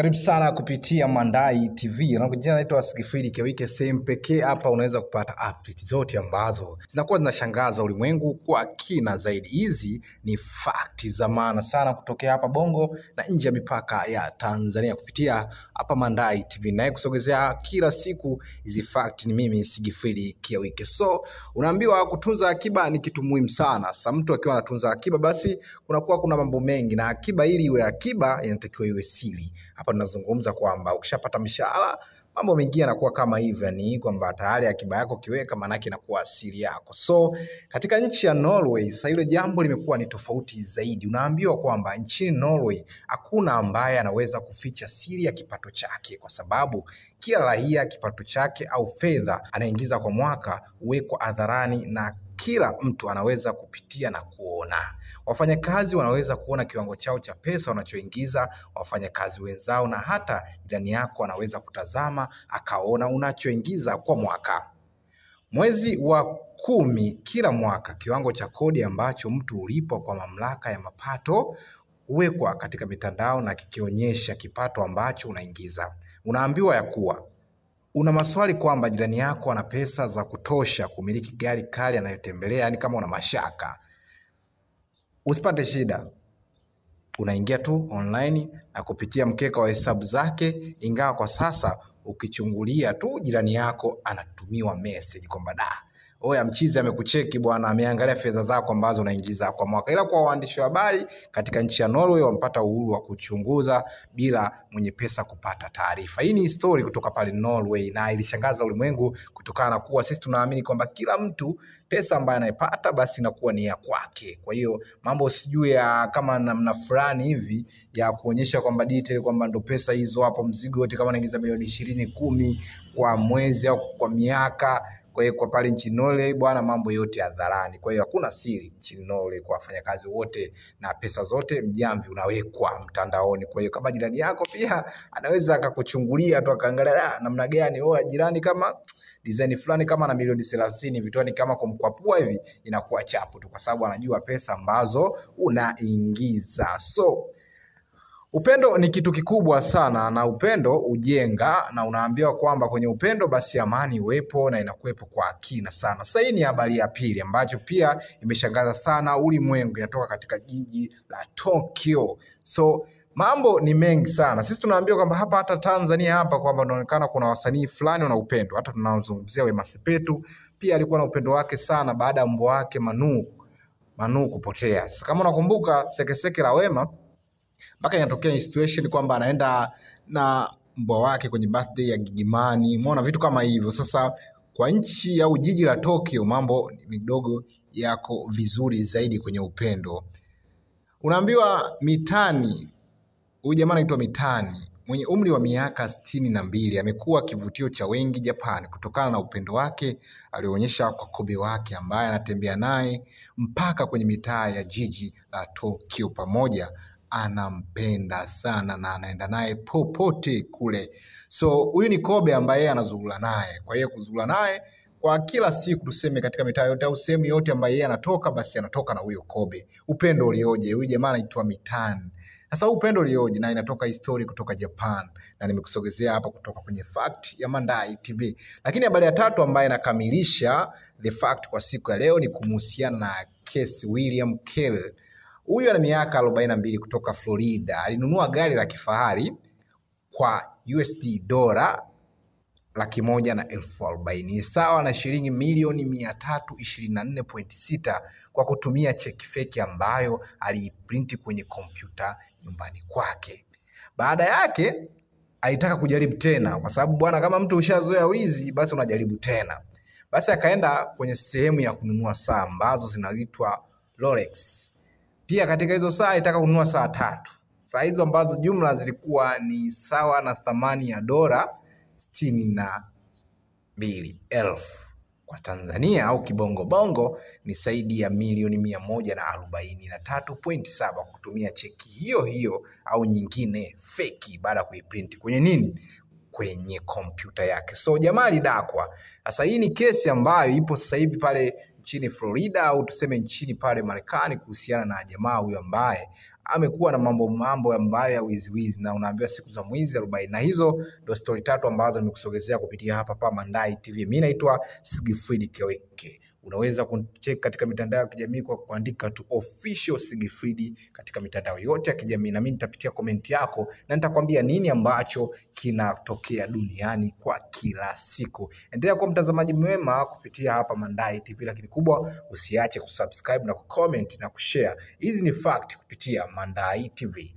Karibu sana kupitia Mandai TV. Jina naitwa Sigifridi Kiawike, sehemu pekee hapa unaweza kupata update zote ambazo zinakuwa zinashangaza ulimwengu kwa kina zaidi. Hizi ni fakti za maana sana kutokea hapa Bongo na nje ya mipaka ya Tanzania kupitia hapa Mandai TV. Naye kusogezea kila siku hizi fakti ni mimi Sigifridi Kiawike. So unaambiwa kutunza akiba ni kitu muhimu sana. Sasa mtu akiwa anatunza akiba, basi kunakuwa kuna mambo mengi, na akiba ili iwe akiba inatakiwa iwe siri. Hapa tunazungumza kwamba ukishapata mshahara mambo mengine yanakuwa kama hivyo, yani kwamba tayari akiba yako kiweka, maanake inakuwa asili yako. So katika nchi ya Norway sasa hilo jambo limekuwa ni tofauti zaidi. Unaambiwa kwamba nchini Norway hakuna ambaye anaweza kuficha siri ya kipato chake, kwa sababu kila raia kipato chake au fedha anaingiza kwa mwaka huwekwa hadharani na kila mtu anaweza kupitia na kuona. Wafanyakazi wanaweza kuona kiwango chao cha pesa wanachoingiza wafanyakazi wenzao, na hata jirani yako anaweza kutazama akaona unachoingiza kwa mwaka. Mwezi wa kumi kila mwaka, kiwango cha kodi ambacho mtu hulipwa kwa mamlaka ya mapato huwekwa katika mitandao na kikionyesha kipato ambacho unaingiza. Unaambiwa ya kuwa una maswali kwamba jirani yako ana pesa za kutosha kumiliki gari kali anayotembelea, yani kama una mashaka, usipate shida. Unaingia tu online na kupitia mkeka wa hesabu zake, ingawa kwa sasa ukichungulia tu jirani yako anatumiwa message kwamba da Oya, mchizi amekucheki bwana, ameangalia fedha zako ambazo unaingiza kwa mwaka. Ila kwa waandishi wa habari katika nchi ya Norway wamepata uhuru wa kuchunguza bila mwenye pesa kupata taarifa. Hii ni story kutoka pale Norway na ilishangaza ulimwengu kutokana na kuwa sisi tunaamini kwamba kila mtu pesa ambayo anayepata basi inakuwa ni ya kwake. Kwa hiyo mambo sijui ya kama namna fulani hivi ya kuonyesha kwamba detail kwamba ndo pesa hizo hapo, mzigo wote kama naingiza milioni ishirini kumi kwa mwezi au kwa miaka kwa hiyo kwa pale nchini Norway bwana, mambo yote hadharani. Kwa hiyo hakuna siri nchini Norway kwa wafanyakazi wote, na pesa zote mjamvi unawekwa mtandaoni. Kwa hiyo kama jirani yako pia anaweza akakuchungulia tu akaangalia ah, namna gani oh, jirani kama design fulani kama na milioni thelathini vitoni kama kumkwapua hivi, inakuwa chapu tu, kwa sababu anajua pesa ambazo unaingiza so Upendo ni kitu kikubwa sana na upendo ujenga, na unaambiwa kwamba kwenye upendo basi amani iwepo na inakuwepo kwa akina sana. Sasa hii ni habari ya pili ambacho pia imeshangaza sana ulimwengu, inatoka katika jiji la Tokyo. So mambo ni mengi sana. Sisi tunaambiwa kwamba hapa hata Tanzania hapa kwamba inaonekana kuna wasanii fulani wana upendo. Hata tunazungumzia Wema Sepetu pia alikuwa na upendo wake sana baada ya mbwa wake Manu Manu kupotea. Sasa kama unakumbuka sekeseke la Wema mpaka inatokea situation kwamba anaenda na mbwa wake kwenye birthday ya Gigimani, umeona vitu kama hivyo. Sasa kwa nchi au jiji la Tokyo mambo midogo yako vizuri zaidi kwenye upendo. Unaambiwa Mitani, huyu jamaa anaitwa Mitani mwenye umri wa miaka sitini na mbili amekuwa kivutio cha wengi Japan kutokana na upendo wake alioonyesha kwa kobe wake ambaye anatembea naye mpaka kwenye mitaa ya jiji la Tokyo pamoja anampenda sana na anaenda naye popote kule. So huyu ni kobe ambaye yeye anazurula naye, kwa hiyo kuzurula naye kwa kila siku, tuseme katika mitaa yote au sehemu yote ambayo yeye anatoka, basi anatoka na huyo kobe. Upendo ulioje! Huyu jamaa anaitwa Mitani. Sasa upendo ulioje, na inatoka histori kutoka Japan, na nimekusogezea hapa kutoka kwenye fact ya Mandai TV. Lakini habari ya tatu ambayo inakamilisha the fact kwa siku ya leo ni kumuhusiana na kesi William Kell Huyu ana miaka arobaini na mbili kutoka Florida. Alinunua gari la kifahari kwa USD dola laki moja na elfu arobaini ni sawa na shilingi milioni mia tatu ishirini na nne pointi sita kwa kutumia cheki feki ambayo aliiprinti kwenye kompyuta nyumbani kwake. Baada yake alitaka kujaribu tena, kwa sababu bwana, kama mtu ushazoea wizi, basi unajaribu tena. Basi akaenda kwenye sehemu ya kununua saa ambazo zinaitwa Rolex. Pia katika hizo saa alitaka kununua saa tatu, saa hizo ambazo jumla zilikuwa ni sawa na thamani ya dola sitini na mbili elfu. Kwa Tanzania au kibongobongo ni zaidi ya milioni mia moja na arobaini na tatu pointi saba kutumia cheki hiyo hiyo au nyingine feki baada ya kuiprinti. Kwenye nini kwenye kompyuta yake. So jamaa alidakwa. Sasa hii ni kesi ambayo ipo sasa hivi pale nchini Florida au tuseme nchini pale Marekani kuhusiana na jamaa huyo ambaye amekuwa na mambo mambo ambayo ya wizi wizi, na unaambiwa siku za mwizi arobaini. Na hizo ndio stori tatu ambazo nimekusogezea kupitia hapa pa Mandai TV. Mimi naitwa Sigifridi Keweke. Unaweza kucheck katika mitandao ya kijamii kwa kuandika tu official Sigifridi katika mitandao yote ya kijamii, na mimi nitapitia komenti yako na nitakwambia nini ambacho kinatokea duniani kwa kila siku. Endelea kuwa mtazamaji mwema kupitia hapa Mandai TV, lakini kubwa usiache kusubscribe na kucomment na kushare. Hizi ni fact kupitia Mandai TV.